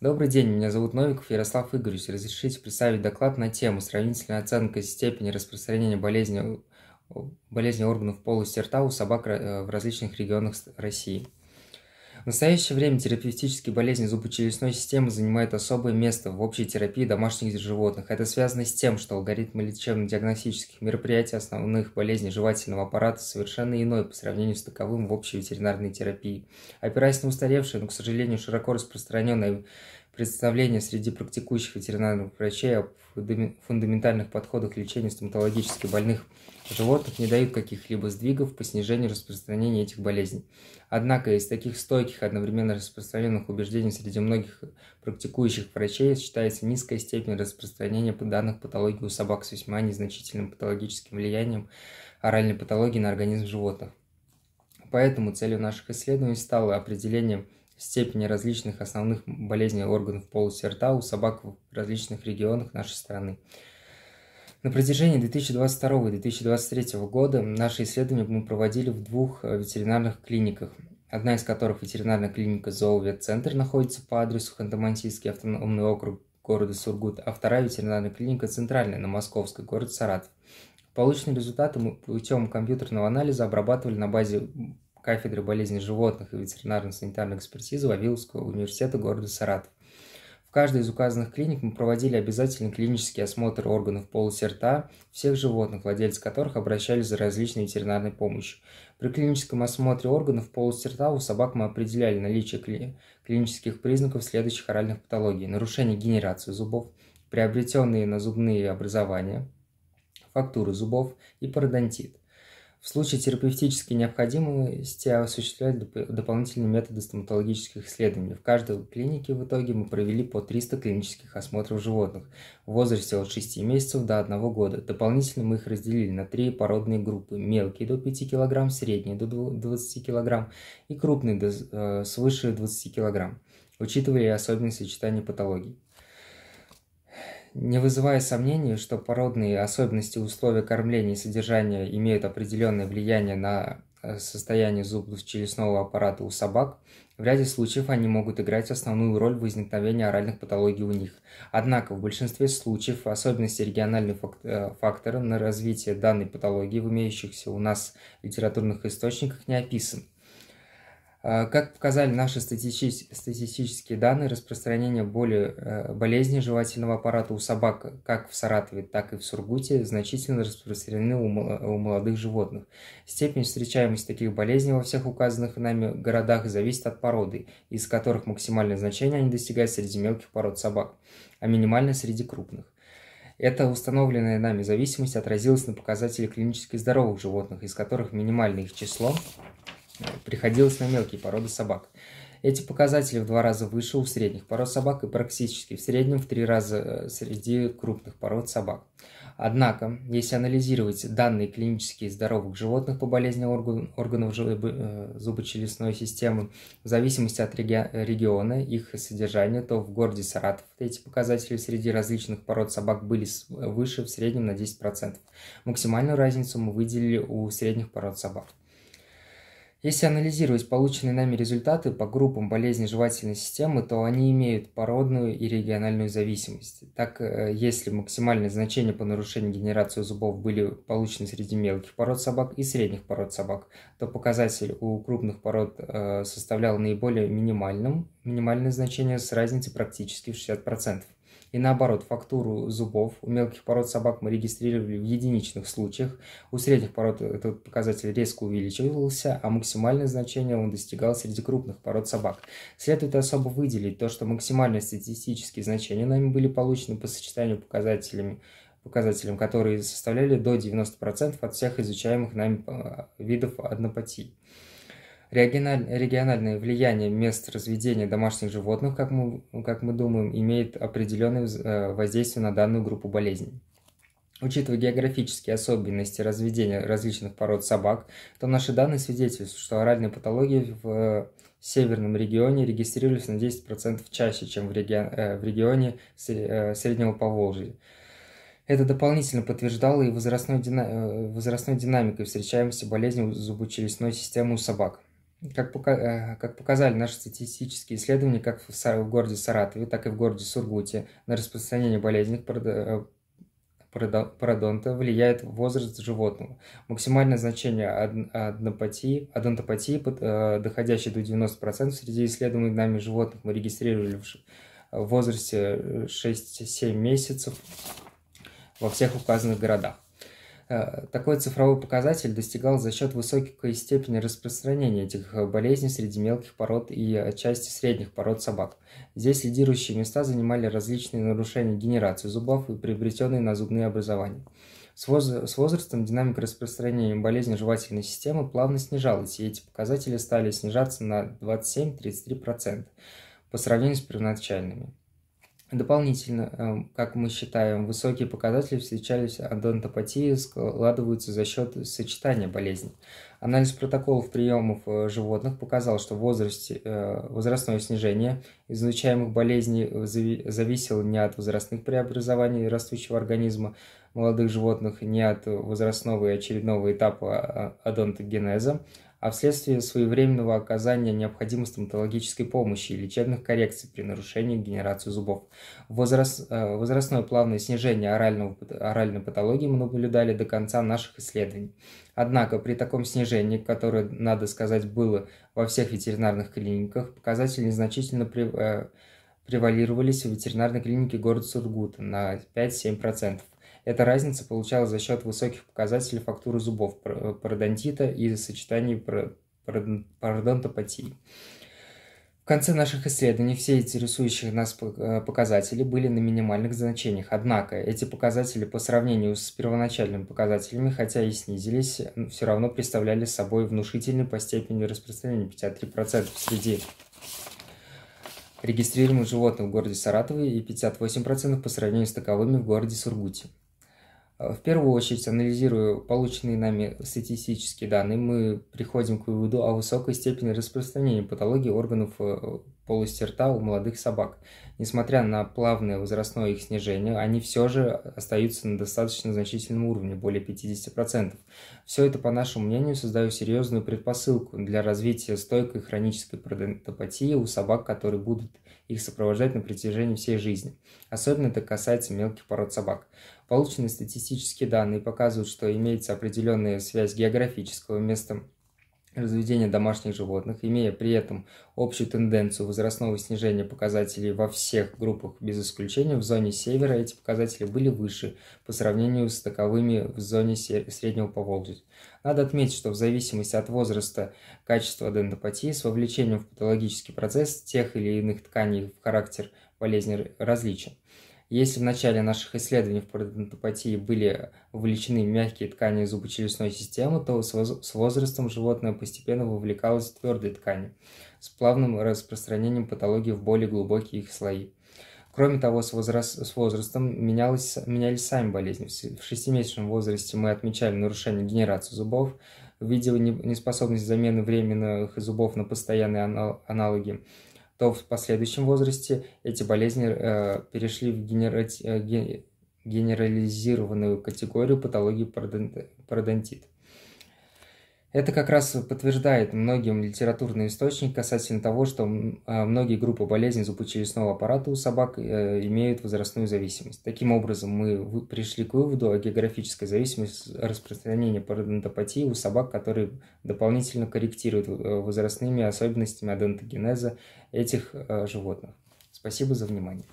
Добрый день, меня зовут Новиков Ярослав Игоревич. Разрешите представить доклад на тему «Сравнительная оценка степени распространения болезни, болезни органов полости рта у собак э, в различных регионах России». В настоящее время терапевтические болезни зубочелюстной системы занимают особое место в общей терапии домашних животных. Это связано с тем, что алгоритм лечебно-диагностических мероприятий основных болезней жевательного аппарата совершенно иной по сравнению с таковым в общей ветеринарной терапии. Опираясь на устаревшее, но, к сожалению, широко распространенное представление среди практикующих ветеринарных врачей о фундаментальных подходах к лечению стоматологически больных животных не дают каких-либо сдвигов по снижению распространения этих болезней. Однако из таких стойких одновременно распространенных убеждений среди многих практикующих врачей считается низкая степень распространения данных патологий у собак с весьма незначительным патологическим влиянием оральной патологии на организм животных. Поэтому целью наших исследований стало определение степени различных основных болезней органов полости рта у собак в различных регионах нашей страны. На протяжении 2022 и 2023 года наши исследования мы проводили в двух э, ветеринарных клиниках, одна из которых ветеринарная клиника Зооветцентр находится по адресу Ханты-Мансийский автономный округ города Сургут, а вторая ветеринарная клиника Центральная на Московской, город Саратов. Полученные результаты мы путем компьютерного анализа обрабатывали на базе кафедры болезней животных и ветеринарно-санитарной экспертизы Вавиловского университета города Саратов. В каждой из указанных клиник мы проводили обязательный клинический осмотр органов полости рта всех животных, владельцы которых обращались за различной ветеринарной помощью. При клиническом осмотре органов полости рта у собак мы определяли наличие кли... клинических признаков следующих оральных патологий. Нарушение генерации зубов, приобретенные на зубные образования, фактуры зубов и пародонтит. В случае терапевтической необходимости осуществлять доп- дополнительные методы стоматологических исследований. В каждой клинике в итоге мы провели по 300 клинических осмотров животных в возрасте от 6 месяцев до 1 года. Дополнительно мы их разделили на три породные группы. Мелкие до 5 кг, средние до 20 кг и крупные до, э, свыше 20 кг, учитывая особенности сочетания патологий не вызывая сомнений, что породные особенности условия кормления и содержания имеют определенное влияние на э, состояние зубов челюстного аппарата у собак, в ряде случаев они могут играть основную роль в возникновении оральных патологий у них. Однако в большинстве случаев особенности региональных э, факторов на развитие данной патологии в имеющихся у нас литературных источниках не описаны. А, как показали наши статистические данные, распространение боли, э, болезни жевательного аппарата у собак как в Саратове, так и в Сургуте значительно распространены у молодых животных. Степень встречаемости таких болезней во всех указанных нами городах зависит от породы, из которых максимальное значение они достигают среди мелких пород собак, а минимальное среди крупных. Эта установленная нами зависимость отразилась на показателе клинически здоровых животных, из которых минимальное их число приходилось на мелкие породы собак. Эти показатели в два раза выше у средних пород собак и практически в среднем в три раза э, среди крупных пород собак. Однако, если анализировать данные клинические здоровых животных по болезни орган, органов э, зубочелюстной системы в зависимости от региона, их содержания, то в городе Саратов эти показатели среди различных пород собак были выше в среднем на 10%. Максимальную разницу мы выделили у средних пород собак. Если анализировать полученные нами результаты по группам болезней жевательной системы, то они имеют породную и региональную зависимость. Так, э, если максимальные значения по нарушению генерации зубов были получены среди мелких пород собак и средних пород собак, то показатель у крупных пород э, составлял наиболее минимальным, минимальное значение с разницей практически в 60%. И наоборот, фактуру зубов у мелких пород собак мы регистрировали в единичных случаях. У средних пород этот показатель резко увеличивался, а максимальное значение он достигал среди крупных пород собак. Следует особо выделить то, что максимальные статистические значения нами были получены по сочетанию показателями показателям, которые составляли до 90% от всех изучаемых нами э, видов Региональное влияние мест разведения домашних животных, как мы, как мы думаем, имеет определенное э, воздействие на данную группу болезней. Учитывая географические особенности разведения различных пород собак, то наши данные свидетельствуют, что оральные патологии в северном регионе регистрировались на 10% чаще, чем в, реги... Э, в регионе э, Среднего Поволжья. Это дополнительно подтверждало и возрастной, дина... возрастной динамикой встречаемости болезни зубочелюстной системы у собак. Как, пока, как показали наши статистические исследования, как в, в городе Саратове, так и в городе Сургуте, на распространение болезней пародонта влияет возраст животного. Максимальное значение аднопатии, адонтопатии, э, доходящее до 90% среди исследуемых нами животных, мы регистрировали в возрасте 6-7 месяцев во всех указанных городах. Э, такой цифровой показатель достигал за счет высокой степени распространения этих э, болезней среди мелких пород и отчасти средних пород собак. Здесь лидирующие места занимали различные нарушения генерации зубов и приобретенные на зубные образования. С, возрастом динамика распространения болезни жевательной системы плавно снижалась, и эти показатели стали снижаться на 27-33% по сравнению с первоначальными. Дополнительно, эм, как мы считаем, высокие показатели встречались адонтопатии складываются за счет сочетания болезней. Анализ протоколов приемов э, животных показал, что в возрасте, э, возрастное снижение излучаемых болезней зависело не от возрастных преобразований растущего организма молодых животных, не от возрастного и очередного этапа а, адонтогенеза, а вследствие своевременного оказания необходимой стоматологической помощи и лечебных коррекций при нарушении генерации зубов. Возраст, э, возрастное плавное снижение орального, оральной патологии мы наблюдали до конца наших исследований. Однако при таком снижении, которое, надо сказать, было во всех ветеринарных клиниках, показатели незначительно э, превалировались в ветеринарной клинике города Сургута на 5-7%. Эта разница получалась за счет высоких показателей фактуры зубов, пародонтита и сочетаний пародонтопатии. В конце наших исследований все интересующие нас э, показатели были на минимальных значениях, однако эти показатели по сравнению с первоначальными показателями, хотя и снизились, все равно представляли собой внушительный по степени распространения 53% среди регистрируемых животных в городе Саратове и 58% по сравнению с таковыми в городе Сургуте. В первую очередь, анализируя полученные нами статистические данные, мы приходим к выводу о высокой степени распространения патологии органов э, полости рта у молодых собак. Несмотря на плавное возрастное их снижение, они все же остаются на достаточно значительном уровне, более 50%. Все это, по нашему мнению, создает серьезную предпосылку для развития стойкой хронической пародонтопатии у собак, которые будут их сопровождать на протяжении всей жизни. Особенно это касается мелких пород собак. Полученные статистические данные показывают, что имеется определенная связь географического места разведения домашних животных, имея при этом общую тенденцию возрастного снижения показателей во всех группах без исключения, в зоне севера эти показатели были выше по сравнению с таковыми в зоне среднего Поволжья. Надо отметить, что в зависимости от возраста качества аденопатии с вовлечением в патологический процесс тех или иных тканей в характер болезни различен. Если в начале наших исследований в пародонтопатии были вовлечены мягкие ткани зубочелюстной системы, то с возрастом животное постепенно вовлекалось в твердые ткани, с плавным распространением патологии в более глубокие их слои. Кроме того, с, возраст, с возрастом менялось, менялись сами болезни. В шестимесячном возрасте мы отмечали нарушение генерации зубов, видя неспособность замены временных зубов на постоянные аналоги то в последующем возрасте эти болезни э, перешли в генерати... Э, генерализированную категорию патологии пародонтит. Это как раз подтверждает многим литературный источник касательно того, что а, многие группы болезней зубочелюстного аппарата у собак э, имеют возрастную зависимость. Таким образом, мы пришли к выводу о географической зависимости распространения пародонтопатии у собак, которые дополнительно корректируют э, возрастными особенностями адонтогенеза этих э, животных. Спасибо за внимание.